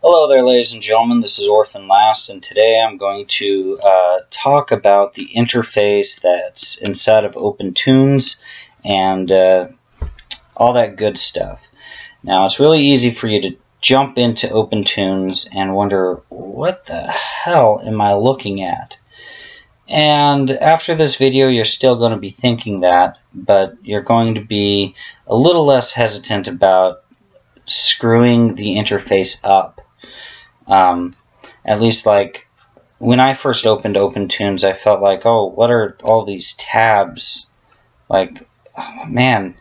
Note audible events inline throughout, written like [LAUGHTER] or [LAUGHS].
Hello there ladies and gentlemen, this is Orphan Last and today I'm going to uh, talk about the interface that's inside of OpenToonz and uh, all that good stuff. Now it's really easy for you to jump into OpenToonz and wonder what the hell am I looking at? And after this video you're still going to be thinking that, but you're going to be a little less hesitant about screwing the interface up um, at least like when I first opened OpenToonz, I felt like, oh, what are all these tabs? Like, oh, man,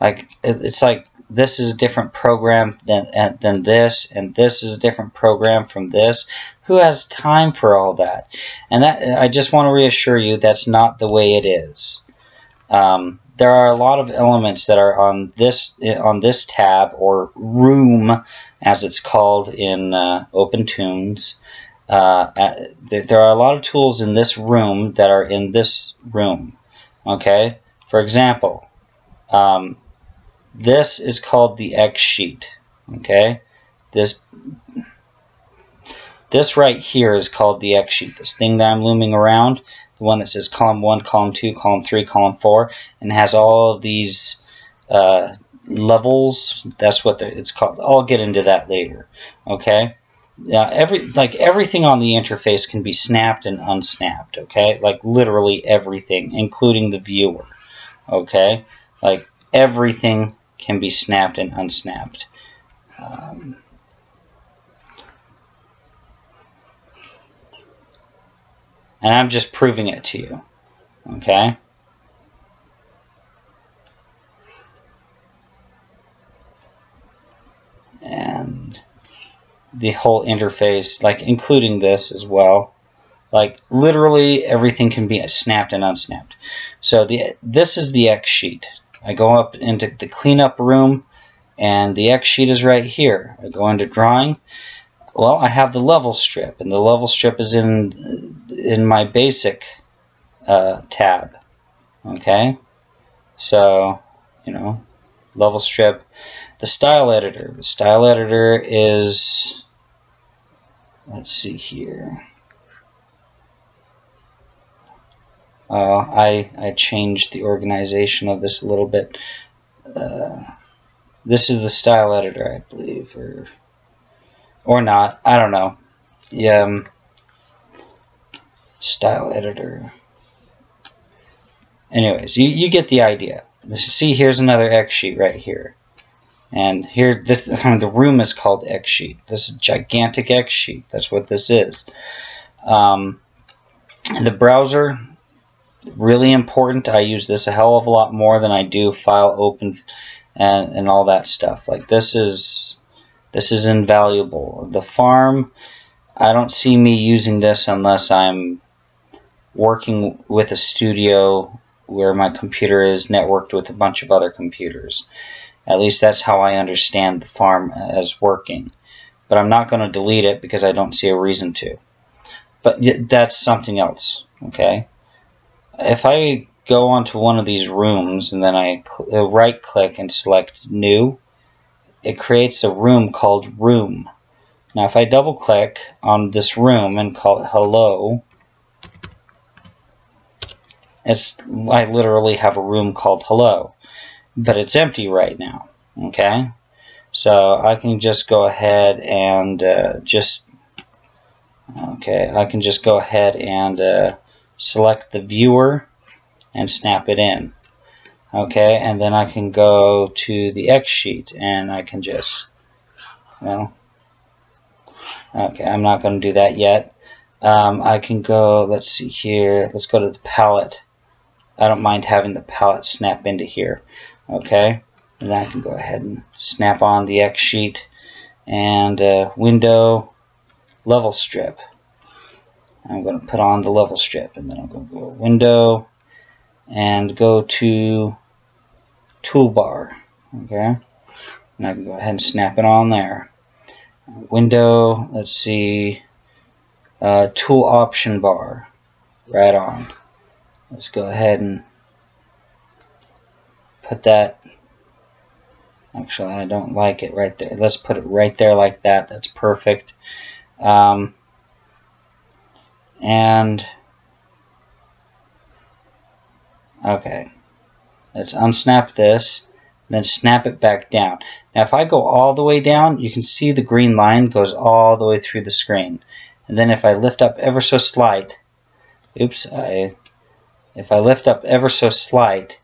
like it, it's like this is a different program than than this, and this is a different program from this. Who has time for all that? And that I just want to reassure you, that's not the way it is. Um, there are a lot of elements that are on this on this tab or room as it's called in uh, OpenToonz. Uh, there are a lot of tools in this room that are in this room. Okay, for example, um, this is called the X sheet. Okay, this this right here is called the X sheet. This thing that I'm looming around, the one that says column one, column two, column three, column four, and has all of these uh, levels. That's what the, it's called. I'll get into that later. Okay. Yeah, every like everything on the interface can be snapped and unsnapped. Okay, like literally everything, including the viewer. Okay, like everything can be snapped and unsnapped. Um, and I'm just proving it to you. Okay. The whole interface, like including this as well. Like literally everything can be snapped and unsnapped. So the this is the X sheet. I go up into the cleanup room and the X sheet is right here. I go into drawing. Well, I have the level strip and the level strip is in in my basic uh, tab. Okay, so you know level strip. The style editor. The style editor is let's see here. Uh, I, I changed the organization of this a little bit. Uh, this is the style editor, I believe, or or not. I don't know. Yeah, um, style editor. Anyways, you, you get the idea. See, here's another X sheet right here. And here, this, [LAUGHS] the room is called X sheet. This is gigantic X sheet. That's what this is. Um, the browser, really important. I use this a hell of a lot more than I do file open and, and all that stuff. Like this is this is invaluable. The farm, I don't see me using this unless I'm working with a studio where my computer is networked with a bunch of other computers. At least that's how I understand the farm as working. But I'm not going to delete it because I don't see a reason to. But that's something else, okay? If I go onto one of these rooms and then I uh, right click and select new, it creates a room called room. Now if I double click on this room and call it hello, it's I literally have a room called hello but it's empty right now okay? So I can just go ahead and uh, just okay I can just go ahead and uh, select the viewer and snap it in okay? And then I can go to the X sheet and I can just well okay I'm not going to do that yet. Um, I can go let's see here let's go to the palette. I don't mind having the palette snap into here okay? And I can go ahead and snap on the X sheet and uh, window level strip. I'm going to put on the level strip and then I'm going to go window and go to toolbar. Okay? And I can go ahead and snap it on there. Window let's see uh, tool option bar. Right on. Let's go ahead and put that Actually, I don't like it right there. Let's put it right there like that. That's perfect. Um, and, okay. Let's unsnap this, and then snap it back down. Now, if I go all the way down, you can see the green line goes all the way through the screen. And then if I lift up ever so slight, oops, I, if I lift up ever so slight,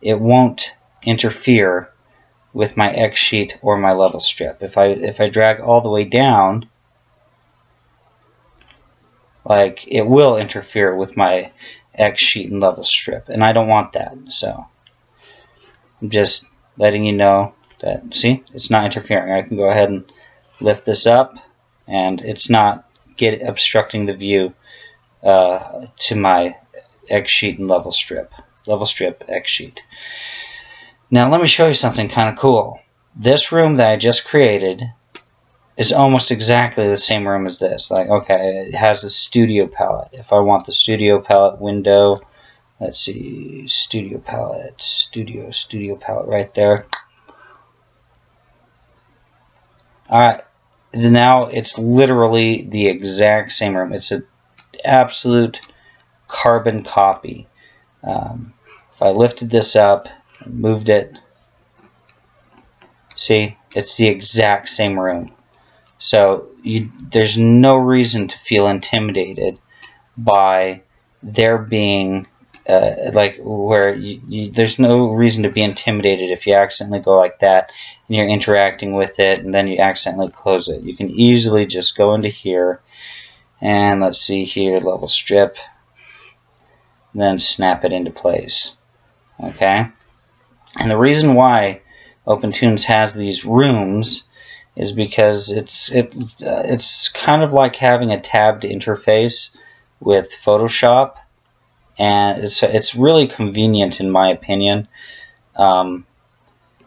it won't interfere with my X sheet or my level strip. If I if I drag all the way down, like it will interfere with my X sheet and level strip, and I don't want that. So I'm just letting you know that see it's not interfering. I can go ahead and lift this up, and it's not get obstructing the view uh, to my X sheet and level strip, level strip X sheet. Now let me show you something kind of cool. This room that I just created is almost exactly the same room as this. Like, okay, it has the studio palette. If I want the studio palette window, let's see, studio palette, studio, studio palette right there. Alright, now it's literally the exact same room. It's an absolute carbon copy. Um, if I lifted this up, moved it. See, it's the exact same room. So you, there's no reason to feel intimidated by there being uh, like where you, you, there's no reason to be intimidated if you accidentally go like that and you're interacting with it and then you accidentally close it. You can easily just go into here and let's see here level strip then snap it into place. Okay? And the reason why OpenToonz has these rooms is because it's it uh, it's kind of like having a tabbed interface with Photoshop, and it's it's really convenient in my opinion. Um,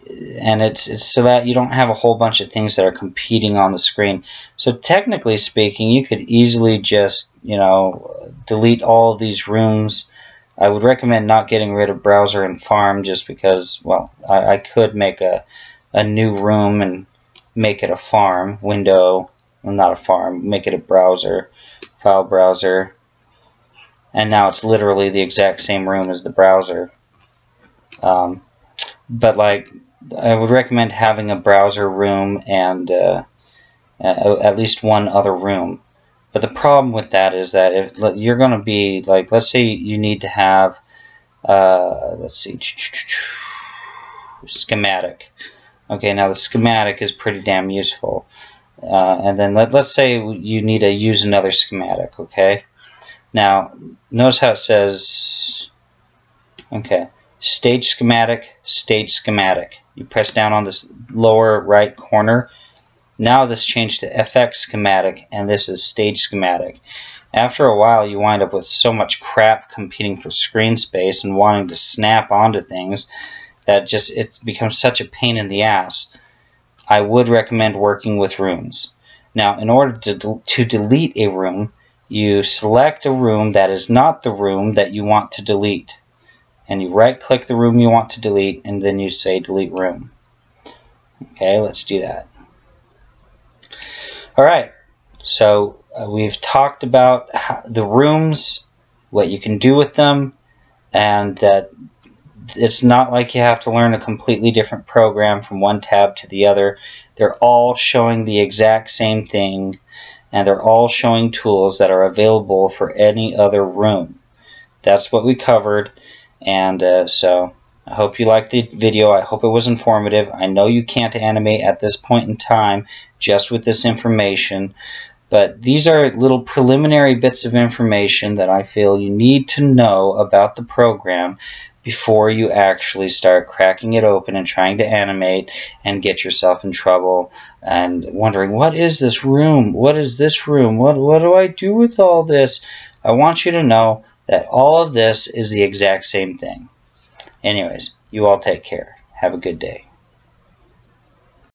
and it's it's so that you don't have a whole bunch of things that are competing on the screen. So technically speaking, you could easily just you know delete all of these rooms I would recommend not getting rid of browser and farm just because, well, I, I could make a, a new room and make it a farm window, well, not a farm, make it a browser, file browser, and now it's literally the exact same room as the browser. Um, but like, I would recommend having a browser room and uh, at least one other room but the problem with that is that if you're going to be like, let's say you need to have, uh, let's see, schematic. Okay, now the schematic is pretty damn useful. Uh, and then let, let's say you need to use another schematic, okay? Now, notice how it says, okay, stage schematic, stage schematic. You press down on this lower right corner, now this changed to FX schematic and this is stage schematic. After a while you wind up with so much crap competing for screen space and wanting to snap onto things that just it becomes such a pain in the ass. I would recommend working with rooms. Now in order to, to delete a room you select a room that is not the room that you want to delete and you right click the room you want to delete and then you say delete room. Okay, let's do that. All right, so uh, we've talked about how, the rooms, what you can do with them, and that it's not like you have to learn a completely different program from one tab to the other. They're all showing the exact same thing, and they're all showing tools that are available for any other room. That's what we covered, and uh, so I hope you liked the video. I hope it was informative. I know you can't animate at this point in time just with this information, but these are little preliminary bits of information that I feel you need to know about the program before you actually start cracking it open and trying to animate and get yourself in trouble and wondering what is this room what is this room what what do I do with all this I want you to know that all of this is the exact same thing Anyways, you all take care. Have a good day.